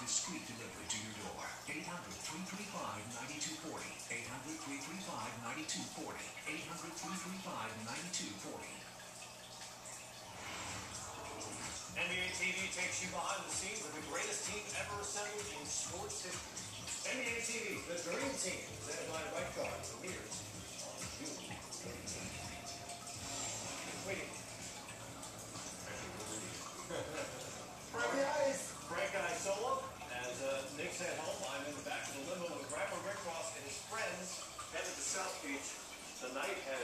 discreet delivery to your door. 800-335-9240. 800-335-9240. 800-335-9240. NBA TV takes you behind the scenes of the greatest team ever assembled in sports history. NBA TV, the Dream Team, presented by The night has